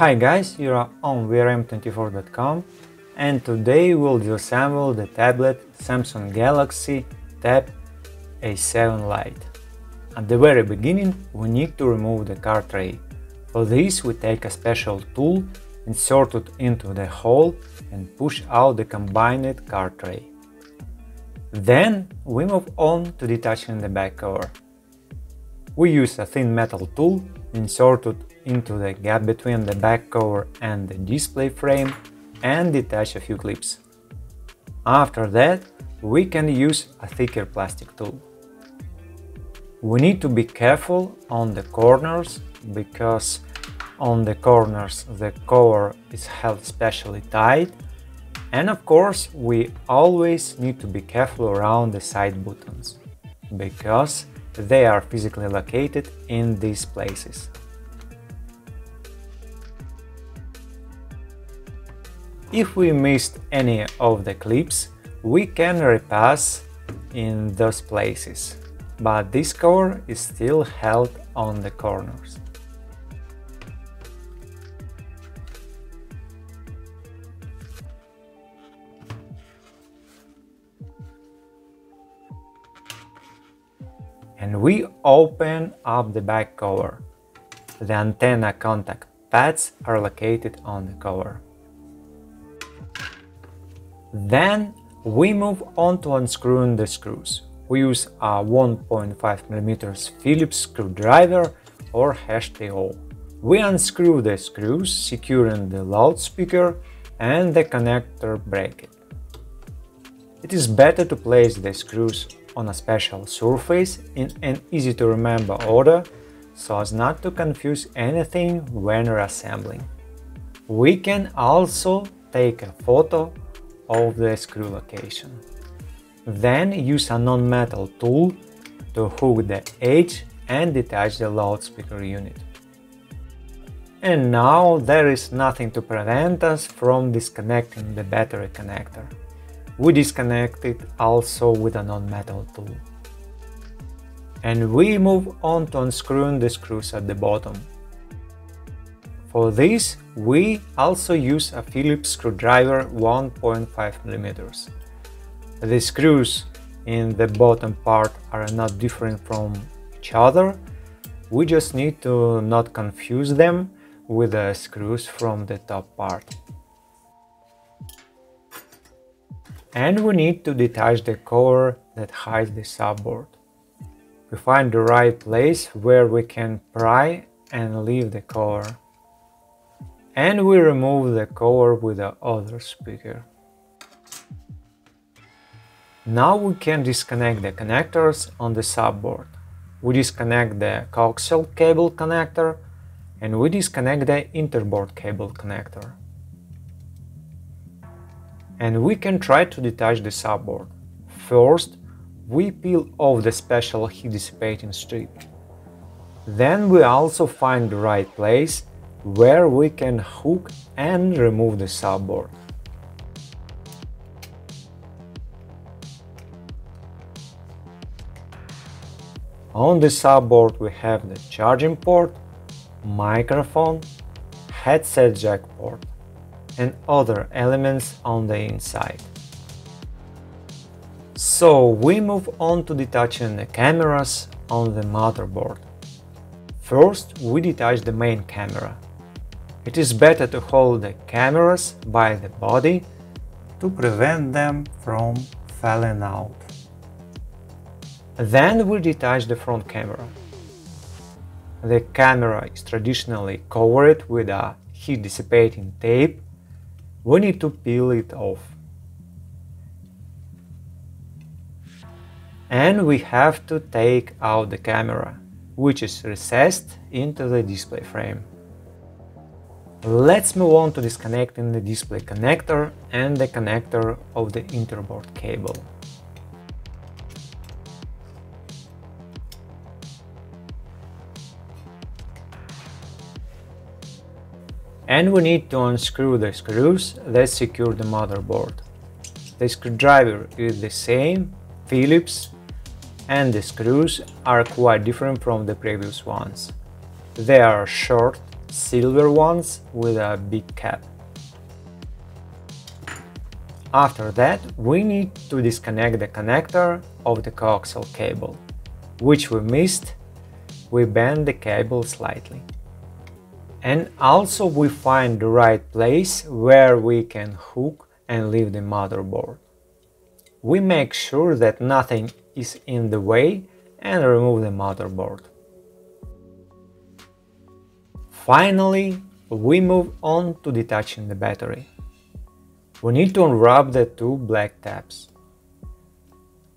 Hi guys, you are on vrm24.com and today we'll disassemble the tablet Samsung Galaxy Tab A7 Lite. At the very beginning we need to remove the card tray. For this we take a special tool, insert it into the hole and push out the combined card tray. Then we move on to detaching the back cover. We use a thin metal tool inserted into the gap between the back cover and the display frame and detach a few clips. After that, we can use a thicker plastic tool. We need to be careful on the corners because on the corners the cover is held specially tight and of course we always need to be careful around the side buttons because they are physically located in these places. If we missed any of the clips, we can repass in those places, but this cover is still held on the corners. and we open up the back cover. The antenna contact pads are located on the cover. Then we move on to unscrewing the screws. We use a 1.5mm Phillips screwdriver or HTO. We unscrew the screws, securing the loudspeaker and the connector bracket. It is better to place the screws on a special surface in an easy to remember order so as not to confuse anything when reassembling. We can also take a photo of the screw location. Then use a non-metal tool to hook the edge and detach the loudspeaker unit. And now there is nothing to prevent us from disconnecting the battery connector. We disconnect it also with a non-metal tool. And we move on to unscrewing the screws at the bottom. For this, we also use a Phillips screwdriver 1.5mm. The screws in the bottom part are not different from each other, we just need to not confuse them with the screws from the top part. and we need to detach the cover that hides the subboard. We find the right place where we can pry and leave the cover. And we remove the cover with the other speaker. Now we can disconnect the connectors on the subboard. We disconnect the coaxial cable connector and we disconnect the interboard cable connector and we can try to detach the subboard. First, we peel off the special heat dissipating strip. Then we also find the right place where we can hook and remove the subboard. On the subboard we have the charging port, microphone, headset jack port and other elements on the inside. So we move on to detaching the cameras on the motherboard. First, we detach the main camera. It is better to hold the cameras by the body to prevent them from falling out. Then we detach the front camera. The camera is traditionally covered with a heat dissipating tape we need to peel it off. And we have to take out the camera, which is recessed into the display frame. Let's move on to disconnecting the display connector and the connector of the interboard cable. And we need to unscrew the screws that secure the motherboard. The screwdriver is the same, Phillips, and the screws are quite different from the previous ones. They are short silver ones with a big cap. After that, we need to disconnect the connector of the coaxial cable, which we missed, we bend the cable slightly. And also we find the right place where we can hook and leave the motherboard. We make sure that nothing is in the way and remove the motherboard. Finally, we move on to detaching the battery. We need to unwrap the two black tabs.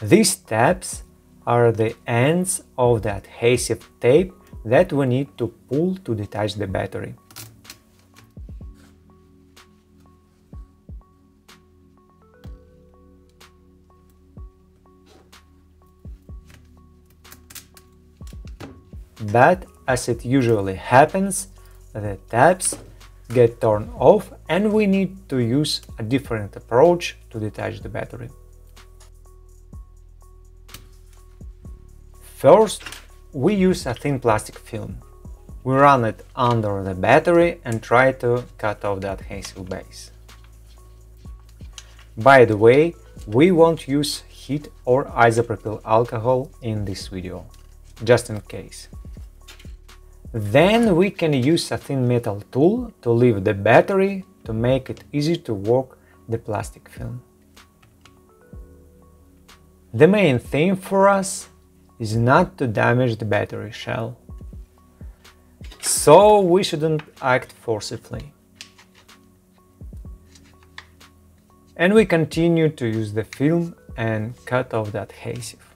These tabs are the ends of the adhesive tape that we need to pull to detach the battery. But as it usually happens, the tabs get turned off and we need to use a different approach to detach the battery. First, we use a thin plastic film. We run it under the battery and try to cut off the adhesive base. By the way, we won't use heat or isopropyl alcohol in this video, just in case. Then we can use a thin metal tool to leave the battery to make it easy to work the plastic film. The main thing for us is not to damage the battery shell. So we shouldn't act forcibly. And we continue to use the film and cut off the adhesive.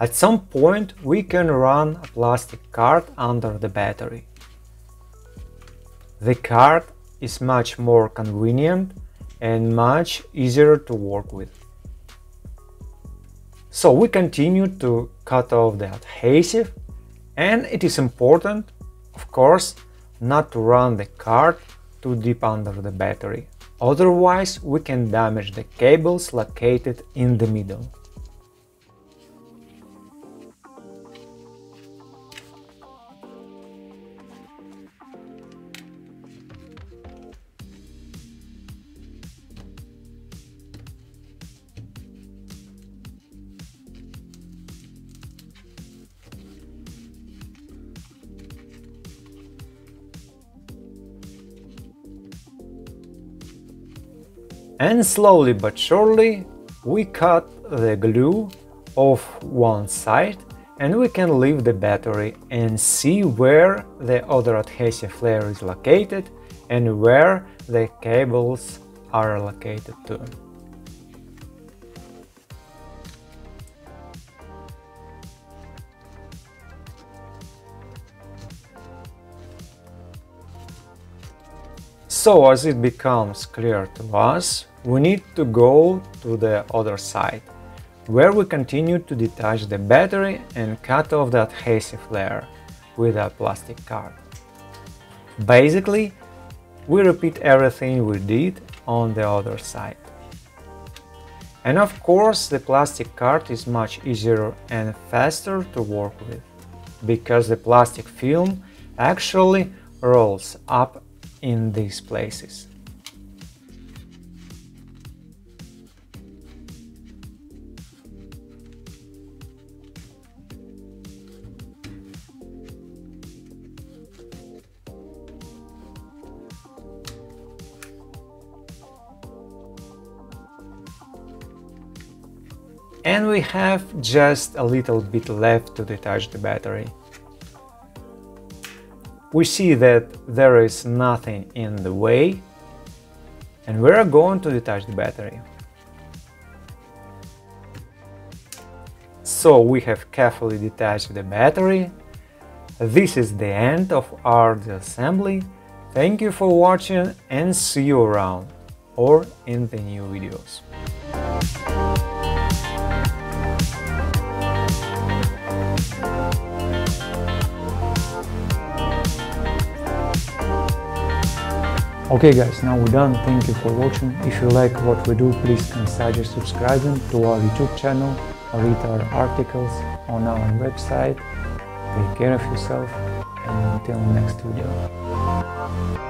At some point we can run a plastic card under the battery. The card is much more convenient and much easier to work with. So we continue to cut off the adhesive and it is important, of course, not to run the card too deep under the battery. Otherwise we can damage the cables located in the middle. And slowly but surely we cut the glue off one side and we can leave the battery and see where the other adhesive layer is located and where the cables are located too. So as it becomes clear to us, we need to go to the other side, where we continue to detach the battery and cut off the adhesive layer with a plastic card. Basically, we repeat everything we did on the other side. And of course, the plastic card is much easier and faster to work with, because the plastic film actually rolls up in these places. And we have just a little bit left to detach the battery. We see that there is nothing in the way and we're going to detach the battery. So we have carefully detached the battery. This is the end of our assembly. Thank you for watching and see you around or in the new videos. Okay guys, now we're done. Thank you for watching. If you like what we do, please consider subscribing to our YouTube channel read our articles on our website. Take care of yourself and until next video.